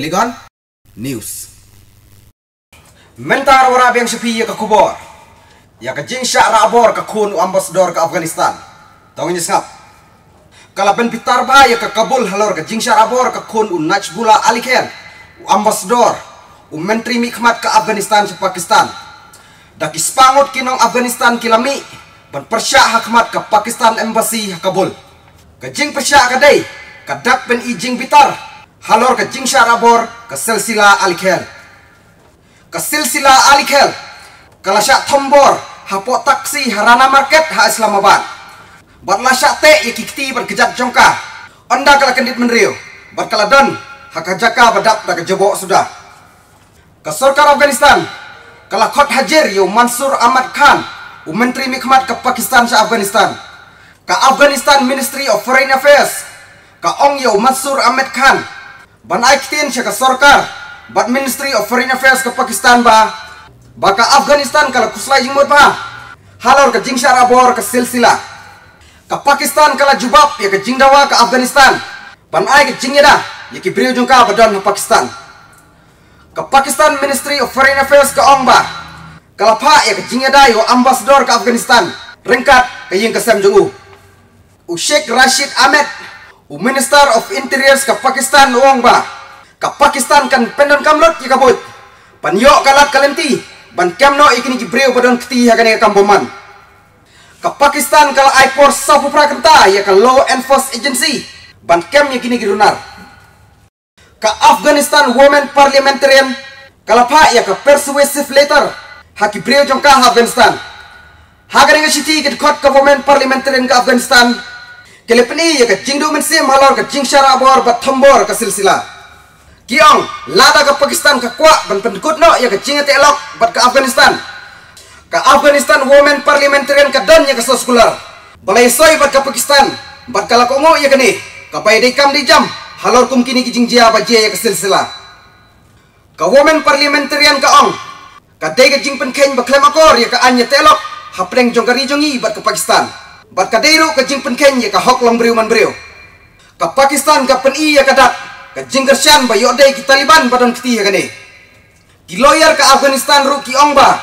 Kiligon News. Mentar wara yang sepi ya ke kubor. Ya ke jing syak rabor ke kun ambasador ke Afghanistan. Tahu ini sengap. Kalau ben pitar ba ya ke Kabul halor ke jing syak rabor ke kun un Najbullah Ali Khan. Ambasador un menteri mikmat ke Afghanistan ke Pakistan. Dak ispangut kinong Afghanistan kilami ban persyak hakmat ke Pakistan embassy Kabul. Ke jing persyak kadai kadak ben ijing pitar halor ke jing syak rabor ke silsila Ali Khan ke silsila alikel kalau syak tombor hapok taksi harana market ha Islamabad. Batlah syak te ikikti berkejap jongka anda kalau kendit menriu bat kalau don hak jaka badap dak jebok sudah. Ke Sarkar Afghanistan kalau kot hajir yo Mansur Ahmad Khan u menteri mikmat ke Pakistan sa Afghanistan. Ke Afghanistan Ministry of Foreign Affairs ke ong yo Mansur Ahmad Khan ban aiktin ke Sarkar But Ministry of Foreign Affairs ke Pakistan ba. Baka Afghanistan kalau kuslai jingmut ba. Halor ke jing syarabor ke silsila. Ke Pakistan kalau jubab ya ke jing dawa ke Afghanistan. Ban ai ke jing dah ya ki beriu jungka badan ke Pakistan. Ke Pakistan Ministry of Foreign Affairs ke ong ba. Kalau pa ya ke jing dah yo ambassador ke Afghanistan. Ringkat ke ying ke Sam Jong U Sheikh Rashid Ahmed U Minister of Interiors ke Pakistan uang ba. Ka Pakistan kan pendon kamlot ya kabut. Pan yo kalat kalenti ban kemno ikini gibreu badon keti hagane kamboman. Ka Pakistan kala force sapu prakenta ya ka law enforcement agency. Ban kem ya kini girunar. Ka Afghanistan women parliamentarian kala pa ya ka persuasive letter haki breu jongka Afghanistan. Hagane ngashiti git kot ka women parliamentarian ka Afghanistan kelepni ya ka jingdu mensim halor ka jingshara bor bat thambor ka silsila Kiong, lada ke Pakistan ke kuat ban pendekut no ya ke cinga elok bat ke Afghanistan. Ke Afghanistan Women Parliamentarian ke dan ya ke sekular. Balai soy bat ke Pakistan, bat kala kongo ya ke ni. Kapai dekam di jam, halor kum kini kijing jia bat jia ya ke silsila. Ke Women Parliamentarian ke ong, ke dai ke jing penkain baklem akor ya ke anya telok, hapreng jong kari jongi bat ke Pakistan. Bat ke dairu ke jing penkain ya ke hok long beriu man. Ke Pakistan ke peni ya ke dak, ka jinggershan ba yodai ki Taliban badan kiti ya gane ki lawyer ka Afghanistan ru ki ongba.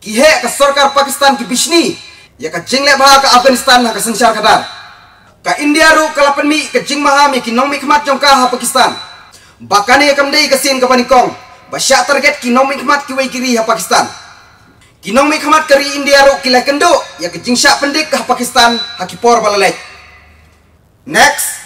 Ki he ka sarkar Pakistan ki bishni. Ya ka jingle ba ka Afghanistan ka sanchar kadar ka India ru ka lapan mi ka jing mahami ki nong mi kmat jong ka ha Pakistan. Bakane kam dei ka sin ka panikong ba sya target ki nong mi kmat ki wei kiri ha Pakistan ki nong mi kmat kari India la kendo ya ka jing sya pendik ka Pakistan ha ki por balalek next